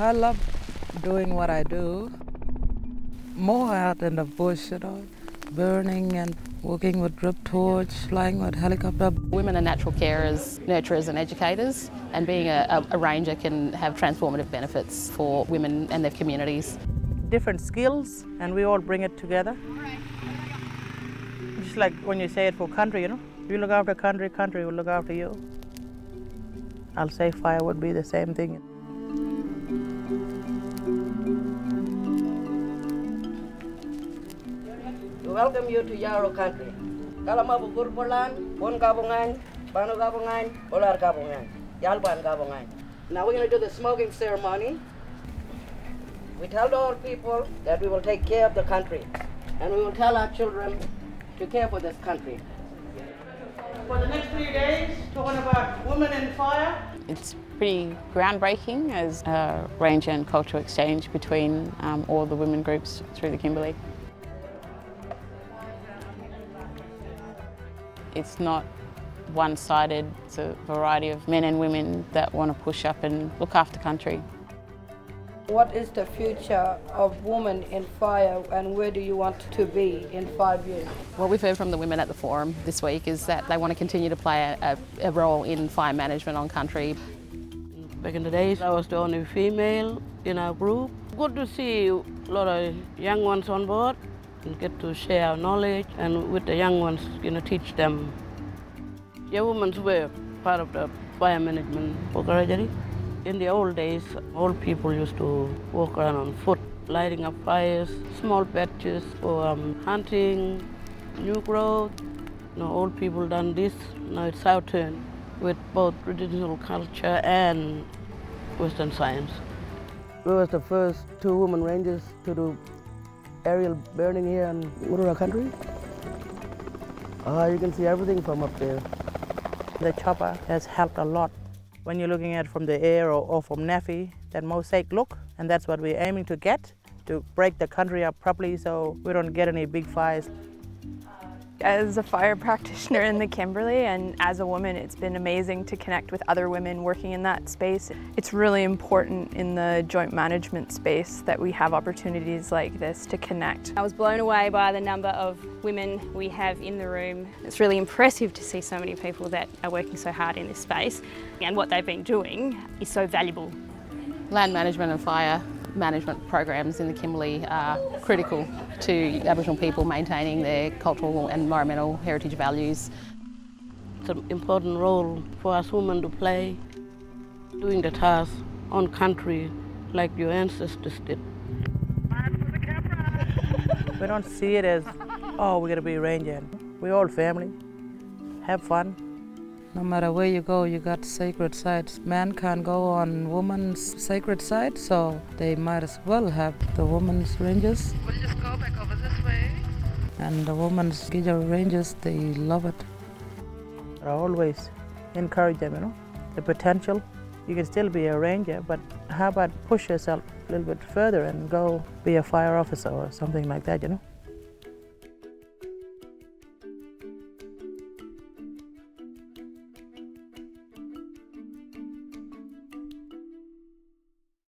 I love doing what I do. More out in the bush, you know, burning and working with drip torch, flying with helicopter. Women are natural carers, nurturers and educators and being a, a, ranger can have transformative benefits for women and their communities. Different skills and we all bring it together. Just like when you say it for country, you know, you look after country, country will look after you. I'll say fire would be the same thing. To welcome you to Yaro country. Kalamabu Gurpolan, Bon Gabongan, Banu Gabongan, Olar Gabongan, Yalban Gabongan. Now we're going to do the smoking ceremony. We tell our people that we will take care of the country and we will tell our children to care for this country. For the next three days, talking about women in fire. It's pretty groundbreaking as a range and cultural exchange between um, all the women groups through the Kimberley. It's not one-sided, it's a variety of men and women that want to push up and look after country. What is the future of women in fire and where do you want to be in five years? What we've heard from the women at the forum this week is that they want to continue to play a, a role in fire management on country. Back in the days, I was the only female in our group. Good to see a lot of young ones on board and get to share our knowledge and with the young ones, you know, teach them. Yeah, women's were part of the fire management organization. In the old days, old people used to walk around on foot, lighting up fires, small patches for um, hunting, new growth. You know, old people done this, now it's our turn with both traditional culture and Western science. We was the first two women rangers to do aerial burning here in Murura country. Uh, you can see everything from up there. The chopper has helped a lot when you're looking at from the air or, or from NAFI, that mosaic look, and that's what we're aiming to get, to break the country up properly so we don't get any big fires. As a fire practitioner in the Kimberley and as a woman, it's been amazing to connect with other women working in that space. It's really important in the joint management space that we have opportunities like this to connect. I was blown away by the number of women we have in the room. It's really impressive to see so many people that are working so hard in this space and what they've been doing is so valuable. Land management and fire management programs in the Kimberley are critical to Aboriginal people maintaining their cultural and environmental heritage values. It's an important role for us women to play, doing the task on country like your ancestors did. we don't see it as, oh, we're going to be ranger. We're all family. Have fun. No matter where you go, you got sacred sites. Man can't go on woman's sacred site, so they might as well have the women's rangers. We'll just go back over this way. And the women's Gija rangers, they love it. I always encourage them, you know, the potential. You can still be a ranger, but how about push yourself a little bit further and go be a fire officer or something like that, you know?